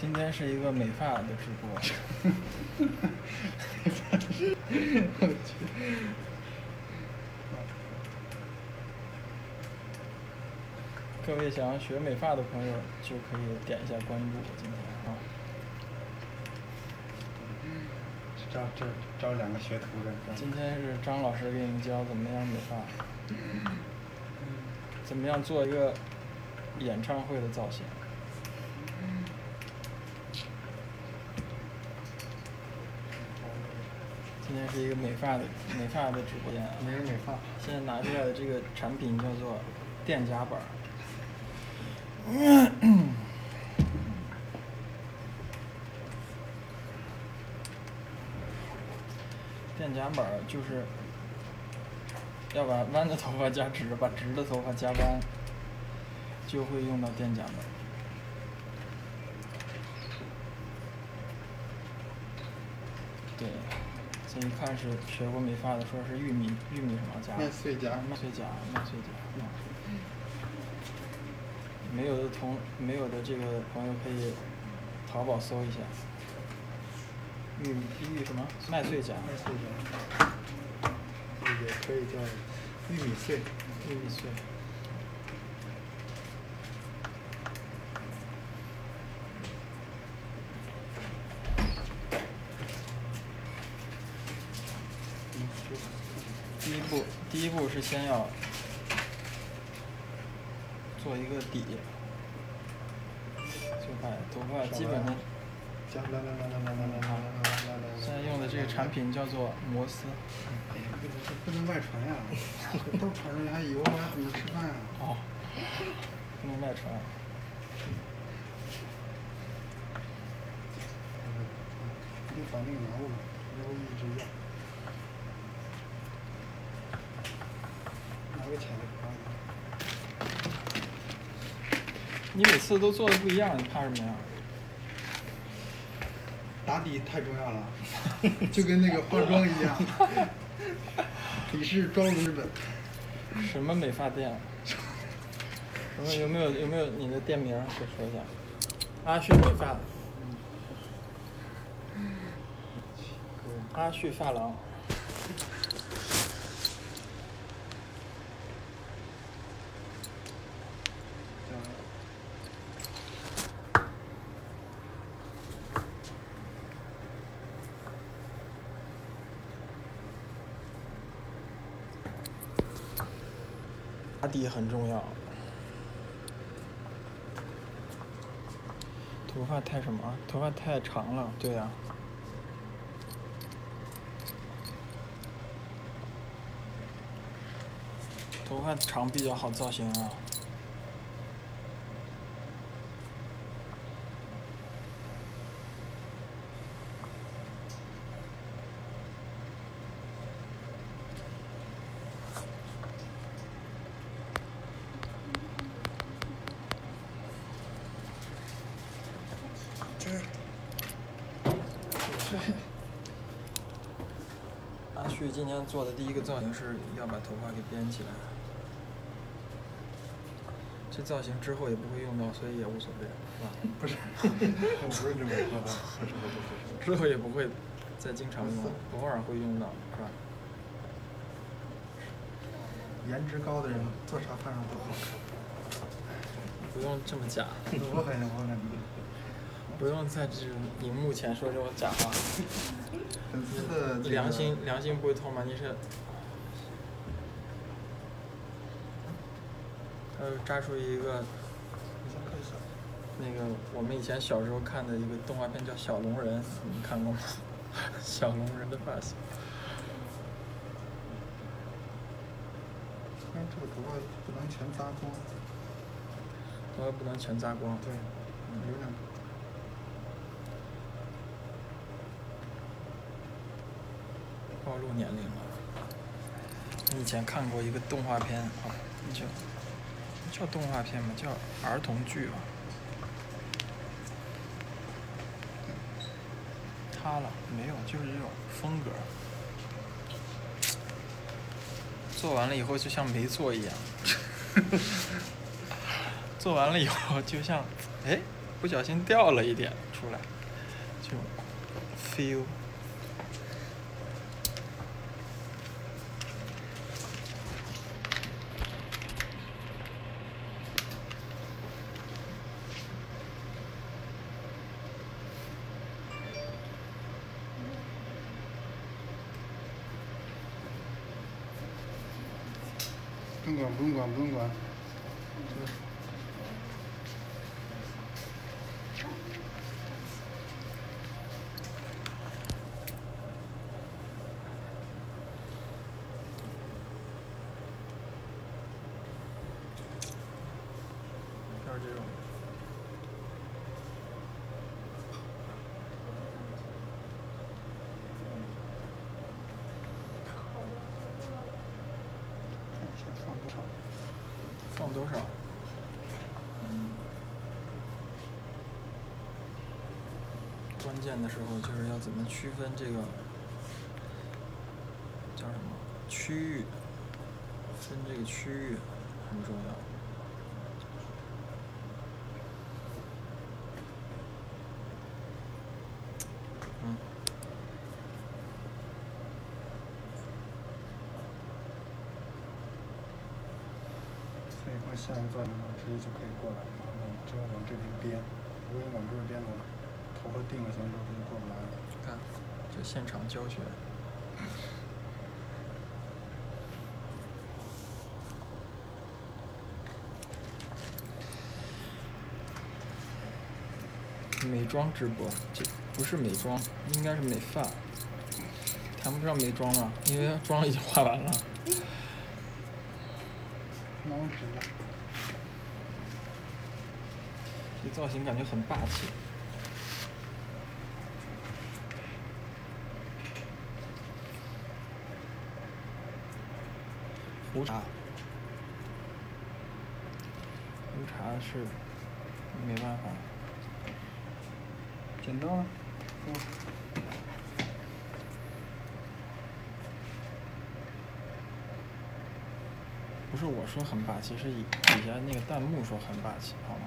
今天是一个美发的直播。我去。各位想要学美发的朋友就可以点一下关注。今天啊，招这招两个学徒的。今天是张老师给你们教怎么样美发，怎么样做一个演唱会的造型。今天是一个美发的美发的直播间，没人美发。现在拿出来的这个产品叫做电夹板儿。电夹板儿就是要把弯的头发夹直，把直的头发夹弯，就会用到电夹板儿。对，这一看是学过美发的，说是玉米玉米什么夹？麦穗夹麦穗夹，麦穗夹。嗯没有的同没有的这个朋友可以淘宝搜一下，玉米玉什么麦穗夹，麦穗夹，也可以叫玉米穗。玉米穗。先要做一个底，就把头发，基本的。现在用的这个产品叫做摩斯。不能不能外传呀！都传出去，还以为我们怎么吃饭啊？哦，不能外传。你就反正留着，留着一直用。你每次都做的不一样，你怕什么呀？打底太重要了，就跟那个化妆一样，你是招日本。什么美发店？什么有没有有没有你的店名儿？给说一下。阿旭美发。阿旭发廊。打底很重要。头发太什么？头发太长了，对呀、头发长比较好造型啊。阿旭今天做的第一个造型是要把头发给编起来，这造型之后也不会用到，所以也无所谓，是吧？不是，我不是这么说的，不是不是不是。之后也不会再经常用，偶尔会用到，是吧？颜值高的人做啥发上都好看。不用这么假，我感觉我感觉。不用在这种荧幕前说这种假话。粉丝的这个良心良心不会痛吗？你是，还有扎出一个。那个我们以前小时候看的一个动画片叫《小龙人》，你们看过吗？小龙人的发型。这个头发不能全扎光。头发不能全扎光。对，有点。暴露年龄了。你以前看过一个动画片啊，叫叫动画片吗？叫儿童剧吧。塌了没有？就是这种风格。做完了以后就像没做一样。做完了以后就像，哎，不小心掉了一点出来，就 feel。不用管，不用管，不用管。多少？关键的时候就是要怎么区分这个叫什么区域，分这个区域很重要。嗯，所以说下一段呢，直接就可以过来，然后之后往这边编。如果你往这边编的话，头发定了型之后，它就过不来了。看，就现场教学。美妆直播，这不是美妆，应该是美发，谈不上美妆了，因为妆已经化完了。那造型感觉很霸气。胡茬，胡茬是没办法。剪刀？不是我说很霸气，是底底下那个弹幕说很霸气，好吗？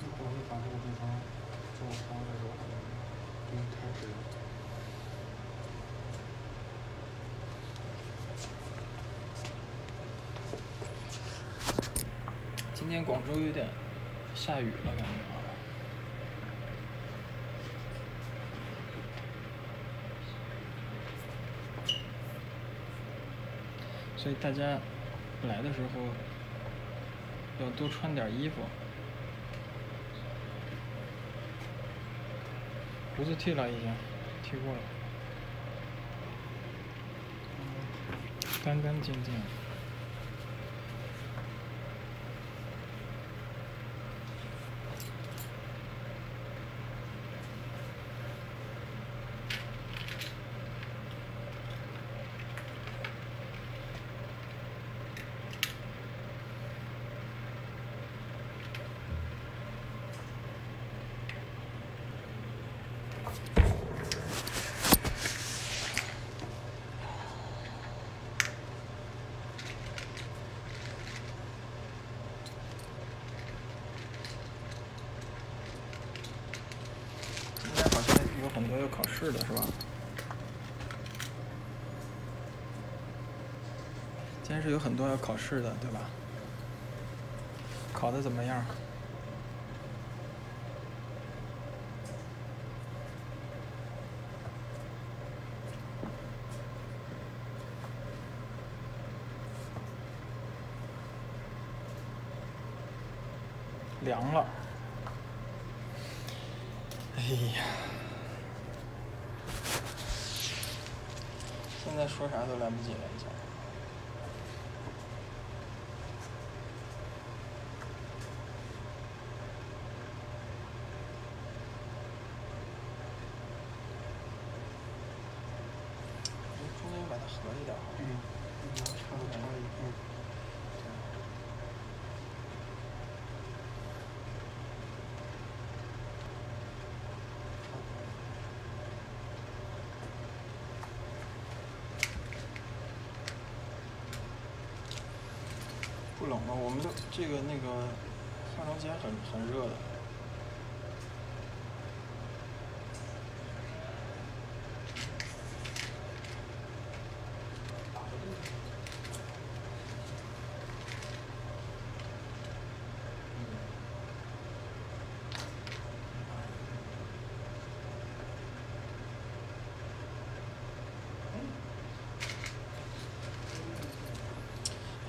一会儿会把这个地方做稍微柔和一点，不能太直。今今天广州有点下雨了，感觉啊。所以大家来的时候要多穿点衣服。胡子剃了已经，剃过了，干干净净。今天好像有很多要考试的是吧？今天是有很多要考试的，对吧？考的怎么样？凉了。咱们解一下。中间把它合一点。嗯，不冷吗，我们的这个那个化妆间很很热的。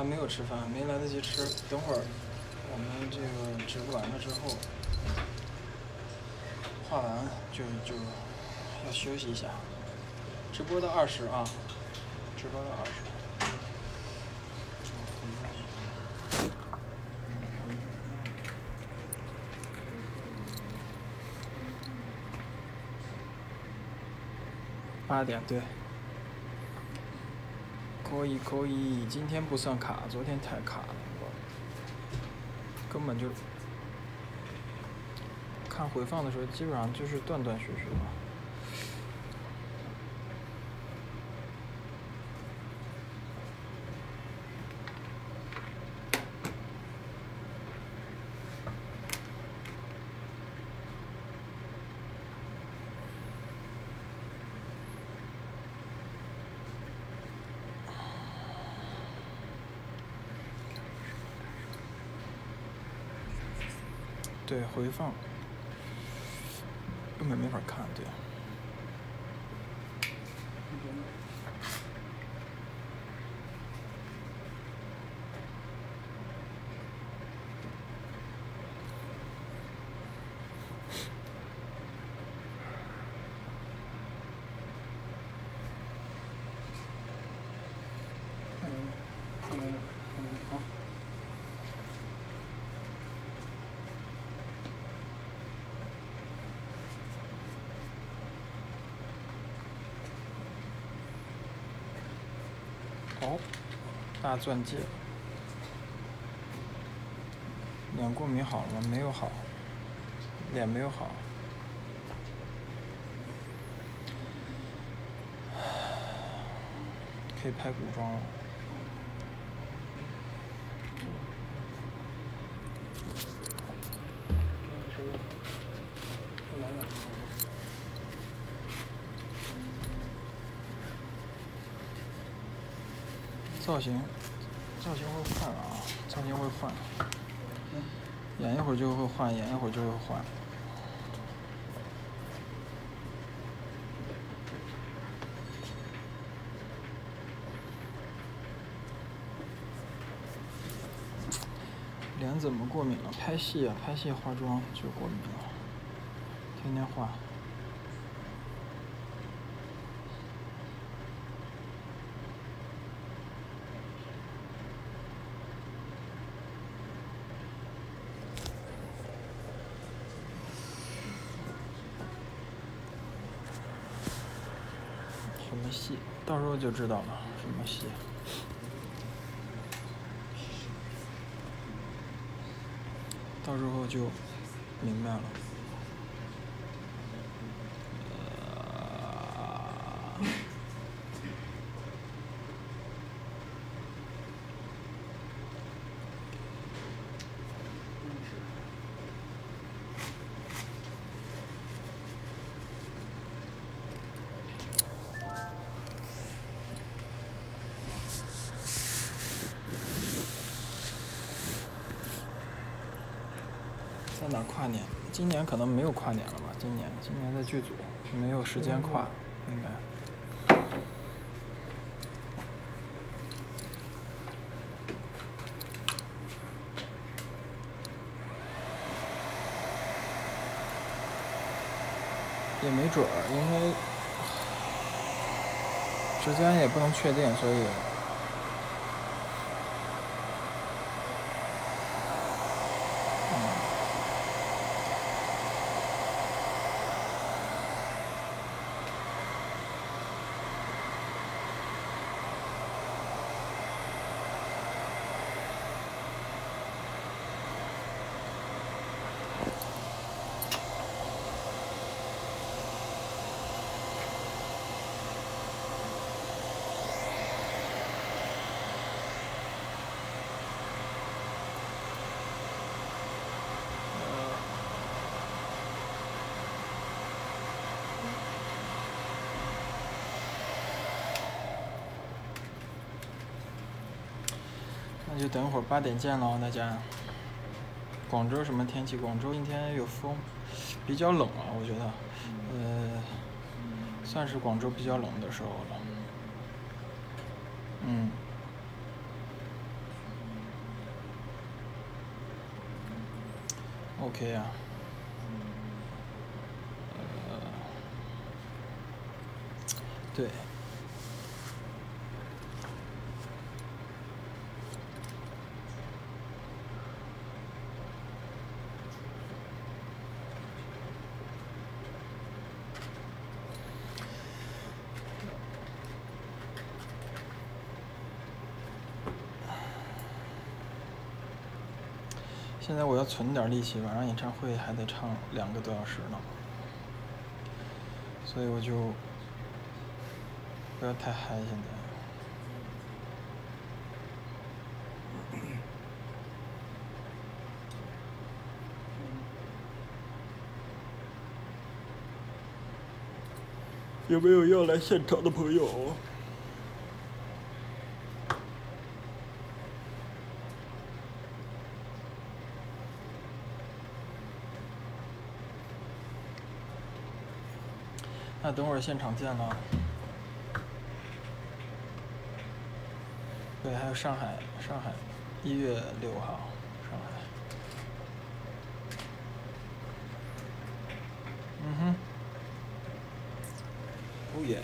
还没有吃饭，没来得及吃。等会儿我们这个直播完了之后，画完就就要休息一下。直播到二十啊，直播到二十。八点对。可以可以，今天不算卡，昨天太卡了，我根本就看回放的时候，基本上就是断断续续的。对，回放根本没法看，对。哦，大钻戒，脸过敏好了吗？没有好，脸没有好，可以拍古装了。造型，造型会换啊，造型会换，演一会儿就会换，演一会儿就会换。脸怎么过敏了？拍戏啊，拍戏化妆就过敏了，天天化。戏，到时候就知道了什么戏。到时候就明白了。哪跨年？今年可能没有跨年了吧？今年，今年在剧组没有时间跨，应该。也没准儿，因为时间也不能确定，所以。那就等会儿八点见喽，大家。广州什么天气？广州今天有风，比较冷啊，我觉得，呃，算是广州比较冷的时候了。嗯。OK 啊。呃，对。现在我要存点力气，晚上演唱会还得唱两个多小时呢，所以我就不要太嗨现在。有没有要来现场的朋友？那等会儿现场见了。对，还有上海，上海，一月六号，上海。嗯哼。哦耶！